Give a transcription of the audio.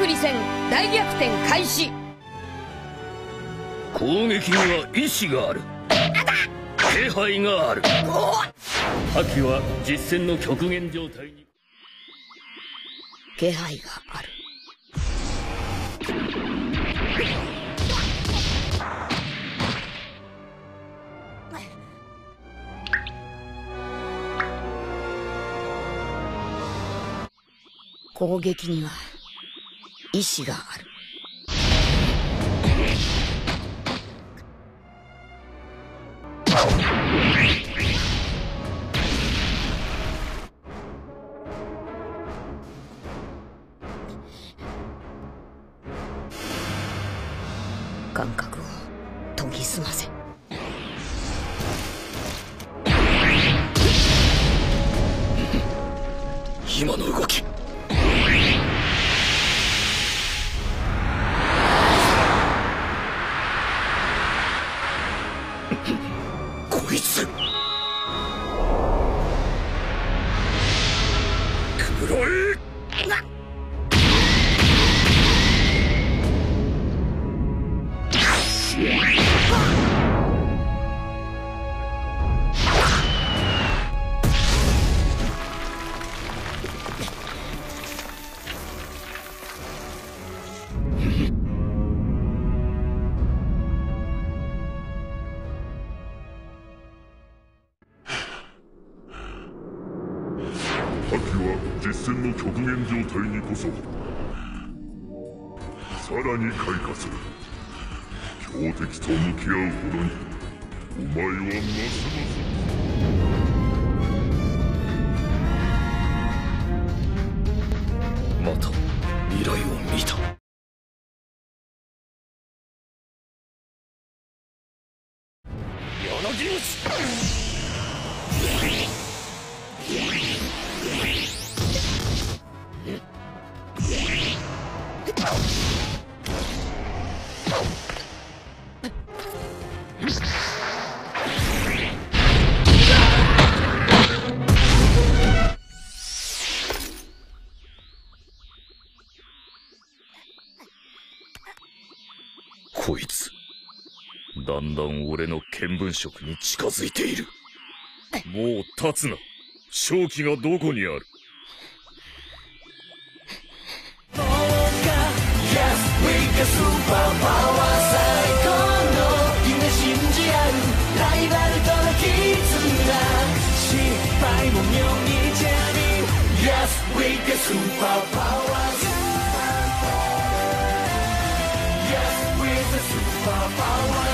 送り戦大逆転開始。攻撃には意志がある。気配がある。覇気は実戦の極限状態に。気配がある攻撃には意志がある。感覚を研ぎ澄ませ。今の動き。覇気は実戦の極限状態にこそさらに開花する。強敵と向き合うほどにお前はますまた未来を見た。柳口こいつだんだん俺の見聞色に近づいている。もう立つな。正気がどこにある。Yes, we got superpower. Yes, we get superpowers. Yes, we're the superpowers.